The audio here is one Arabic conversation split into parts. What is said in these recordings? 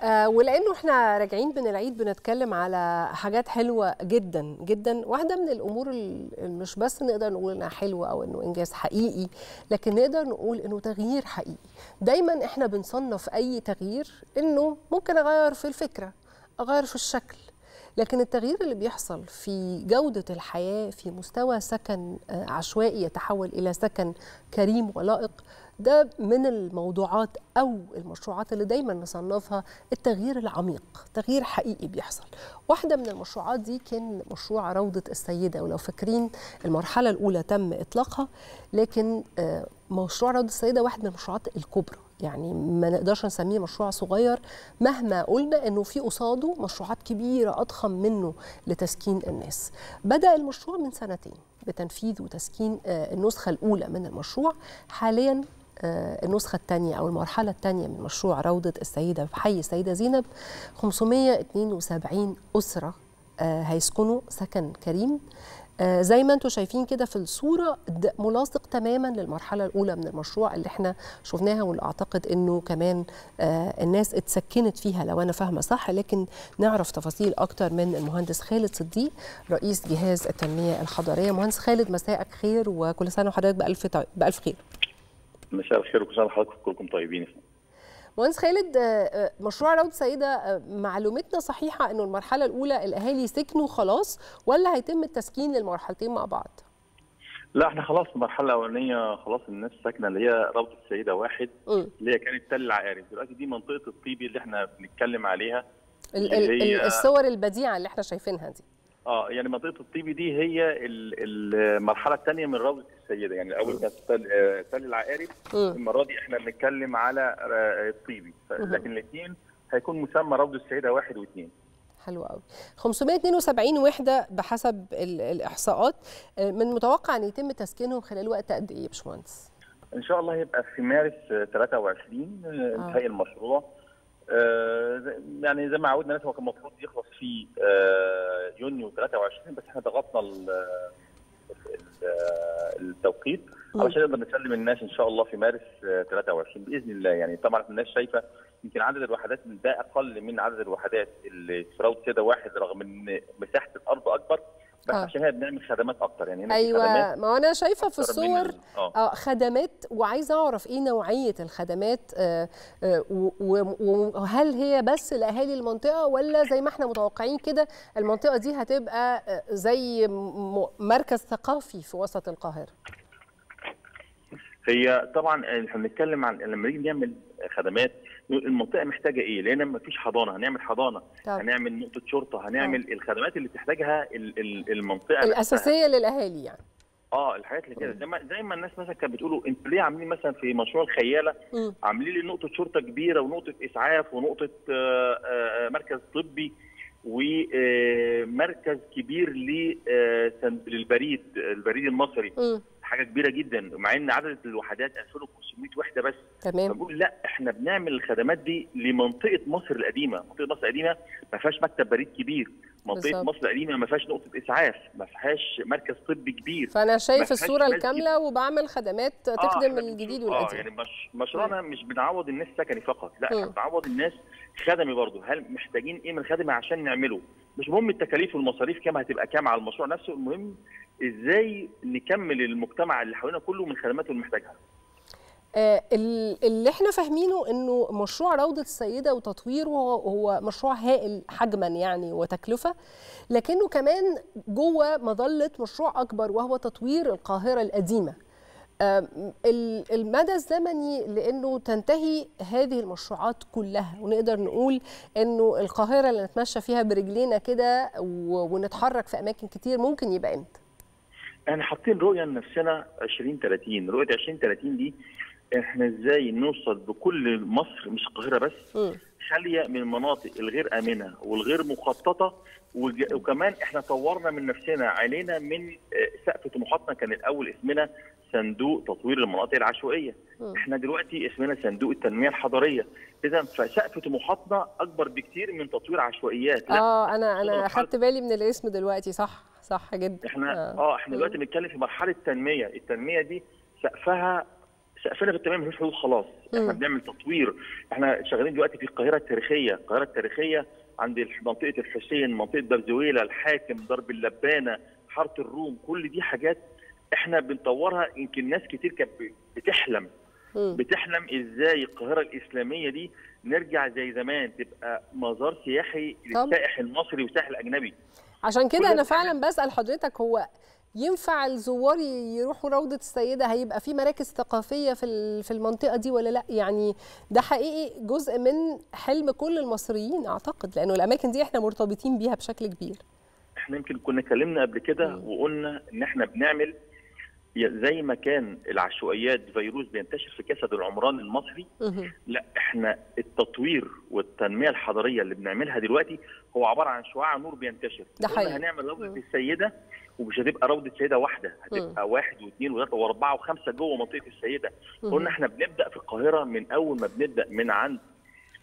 آه ولأنه إحنا راجعين من العيد بنتكلم على حاجات حلوة جدا جدا. واحدة من الأمور اللي مش بس نقدر نقول إنها حلوة أو إنه إنجاز حقيقي لكن نقدر نقول إنه تغيير حقيقي. دايما إحنا بنصنف أي تغيير إنه ممكن أغير في الفكرة أغير في الشكل. لكن التغيير اللي بيحصل في جودة الحياة في مستوى سكن عشوائي يتحول إلى سكن كريم ولائق ده من الموضوعات أو المشروعات اللي دايما نصنفها التغيير العميق تغيير حقيقي بيحصل. واحدة من المشروعات دي كان مشروع روضة السيدة ولو فاكرين المرحلة الأولى تم إطلاقها لكن مشروع روضة السيدة واحد من المشروعات الكبرى. يعني ما نقدرش نسميه مشروع صغير مهما قلنا إنه في قصاده مشروعات كبيرة أضخم منه لتسكين الناس. بدأ المشروع من سنتين بتنفيذ وتسكين النسخة الأولى من المشروع. حاليا النسخة الثانية أو المرحلة الثانية من مشروع روضة السيدة في حي السيدة زينب 572 أسرة هيسكنوا سكن كريم. زي ما أنتم شايفين كده في الصورة ملاصق تماما للمرحلة الأولى من المشروع اللي إحنا شفناها واللي أعتقد إنه كمان الناس اتسكنت فيها لو أنا فاهمة صح. لكن نعرف تفاصيل أكتر من المهندس خالد صديق رئيس جهاز التنمية الحضرية. مهندس خالد مساءك خير وكل سنة وحضرتك بألف بألف خير. مساء الخير وكل سنة وحضرتك كلكم طيبين مهندس خالد مشروع روضة سيدة معلومتنا صحيحة أنه المرحلة الأولى الأهالي سكنوا خلاص ولا هيتم التسكين للمرحلتين مع بعض؟ لا إحنا خلاص المرحلة الأولانية خلاص الناس ساكنة اللي هي روضة السيدة واحد م. اللي هي كانت تل العقارب دلوقتي دي منطقة الطيبي اللي إحنا بنتكلم عليها ال ال الصور البديعة اللي إحنا شايفينها دي آه يعني منطقة الطيبي دي هي المرحلة الثانية من روضه السيدة. يعني الأول كانت تل, تل العقارب المرة دي إحنا بنتكلم على الطيبي. لكن الاثنين هيكون مسمى روضه السيدة واحد واثنين حلو قوي 572 وحدة بحسب الإحصاءات. من المتوقع إن يتم تسكينهم خلال وقت قد إيه يا باشمهندس؟ إن شاء الله هيبقى في مارس 23 انتهاء آه. المشروع. آه يعني زي ما عودنا الناس هو كان المفروض يخلص في آه يونيو 23 بس إحنا ضغطنا التوقيت. علشان نقدر نسلم الناس إن شاء الله في مارس آه 23 بإذن الله. يعني طبعا الناس شايفة يمكن عدد الوحدات ده أقل من عدد الوحدات اللي في راوت سيده واحد رغم إن مساحة الأرض أكبر. بس آه. عشان هي بنعمل خدمات أكتر يعني هنا أيوه ما أنا شايفة في الصور آه. خدمات وعايزة أعرف إيه نوعية الخدمات آه آه وهل هي بس لأهالي المنطقة ولا زي ما إحنا متوقعين كده المنطقة دي هتبقى زي مركز ثقافي في وسط القاهرة هي طبعا إحنا بنتكلم عن لما نيجي نعمل خدمات المنطقة محتاجة إيه؟ لأن ما فيش حضانة هنعمل حضانة طب. هنعمل نقطة شرطة هنعمل طب. الخدمات اللي تحتاجها المنطقة الأساسية نفسها. للأهالي يعني آه الحاجات اللي كده زي ما زي ما الناس مثلا كانت بتقولوا أنتوا ليه عاملين مثلا في مشروع الخيالة. عاملين لي نقطة شرطة كبيرة ونقطة إسعاف ونقطة آآ آآ مركز طبي ومركز كبير للبريد البريد المصري م. حاجة كبيرة جدا مع إن عدد الوحدات 2500 وحدة بس. تمام. فبقول لا إحنا بنعمل الخدمات دي لمنطقة مصر القديمة. منطقة مصر القديمة ما فيهاش مكتب بريد كبير. منطقة بالزبط. مصر القديمة ما فيهاش نقطة إسعاف ما فيهاش مركز طبي كبير. فأنا شايف الصورة الكاملة وبعمل خدمات تخدم آه الجديد والقديم. آه يعني مش مشروعنا مش بنعوض الناس سكني فقط لا إحنا بنعوض الناس خدمي برضه. هل محتاجين إيه من خدمي عشان نعمله؟ مش مهم التكاليف والمصاريف كام هتبقى كام على المشروع نفسه. المهم إزاي نكمل المجتمع اللي حوالينا كله من خدماته اللي محتاجها. آه اللي إحنا فاهمينه انه مشروع روضة السيدة وتطويره هو مشروع هائل حجما يعني وتكلفة لكنه كمان جوه مظلة مشروع أكبر وهو تطوير القاهرة القديمة. المدى الزمني لأنه تنتهي هذه المشروعات كلها ونقدر نقول إنه القاهرة اللي نتمشى فيها برجلينا كده ونتحرك في أماكن كتير ممكن يبقى إمتى؟ إحنا حاطين رؤية لنفسنا 2030 رؤية 2030 دي إحنا إزاي نوصل بكل مصر مش القاهرة بس م. خالية من المناطق الغير آمنة والغير مخططة وكمان إحنا طورنا من نفسنا علينا من سقف طموحاتنا كان الأول اسمنا صندوق تطوير المناطق العشوائية. م. إحنا دلوقتي اسمنا صندوق التنمية الحضرية. اذا فسقف طموحاتنا أكبر بكتير من تطوير عشوائيات. آه أنا أنا أخدت بالي من الاسم دلوقتي. صح صح جدا. إحنا آه, آه إحنا دلوقتي بنتكلم في مرحلة تنميه التنمية دي سقفها سقفنا بالتنميه مفيش حدود خلاص. إحنا. بنعمل تطوير. إحنا شغالين دلوقتي في القاهرة التاريخية. القاهرة التاريخية عند منطقة الحسين منطقة باب زويله الحاكم درب اللبانة حارة الروم. كل دي حاجات إحنا بنطورها يمكن ناس كتير كانت بتحلم. بتحلم إزاي القاهرة الإسلامية دي نرجع زي زمان تبقى مزار سياحي. للسائح المصري والسائح الأجنبي عشان كده أنا فعلا بسأل حضرتك هو ينفع الزوار يروحوا روضة السيدة هيبقى في مراكز ثقافية في في المنطقة دي ولا لأ يعني ده حقيقي جزء من حلم كل المصريين أعتقد لأنه الأماكن دي إحنا مرتبطين بيها بشكل كبير إحنا يمكن كنا اتكلمنا قبل كده. وقلنا إن إحنا بنعمل زي ما كان العشوائيات فيروس بينتشر في جسد العمران المصري. لا إحنا التطوير والتنمية الحضاريه اللي بنعملها دلوقتي هو عبارة عن شعاع نور بينتشر ده حقيقي. هنعمل روضة مم. السيدة ومش هتبقى روضة سيدة واحدة هتبقى واحد واثنين وثلاثة وأربعة وخمسة جوه منطقة السيدة. قلنا إحنا بنبدأ في القاهرة من أول ما بنبدأ من عند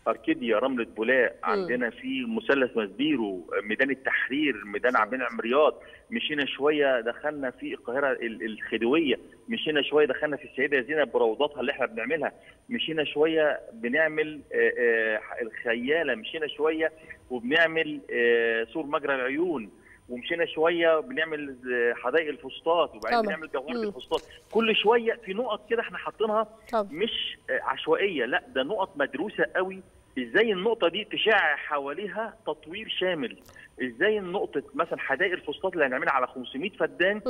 اركيديا رملة بولاق عندنا في مثلث مسبيرو ميدان التحرير ميدان عبد المنعم رياض مشينا شوية دخلنا في القاهرة ال- الخديوية مشينا شوية دخلنا في السيدة زينب بروضاتها اللي إحنا بنعملها مشينا شوية بنعمل آه، آه، الخيالة مشينا شوية وبنعمل آه، سور مجرى العيون ومشينا شوية بنعمل حدائق الفسطاط وبعدين طبعا. بنعمل جوهرة. الفسطاط كل شوية في نقط كده إحنا حاطينها مش عشوائية لا ده نقط مدروسة قوي إزاي النقطة دي تشع حواليها تطوير شامل إزاي النقطه مثلا حدائق الفسطاط اللي هنعملها على 500 فدان.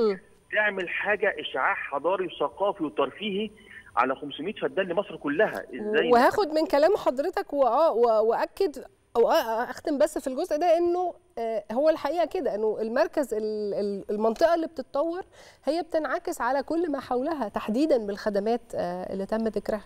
تعمل حاجة إشعاع حضاري وثقافي وترفيهي على 500 فدان لمصر كلها إزاي وهاخد من كلام حضرتك واه وأكد أو أختم بس في الجزء ده إنه آه، هو الحقيقة كده إنه المركز ال- ال- المنطقة اللي بتتطور هي بتنعكس على كل ما حولها تحديدا بالخدمات آه، اللي تم ذكرها.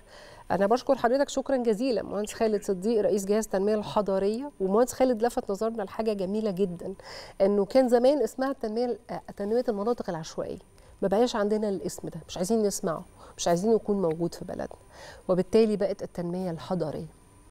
أنا بشكر حضرتك شكرا جزيلا مهندس خالد صديق رئيس جهاز التنميه الحضارية ومهندس خالد لفت نظرنا لحاجة جميلة جدا إنه كان زمان اسمها التنمية آه، تنمية المناطق العشوائية. ما بقاش عندنا الاسم ده مش عايزين نسمعه مش عايزين يكون موجود في بلدنا. وبالتالي بقت التنمية الحضارية.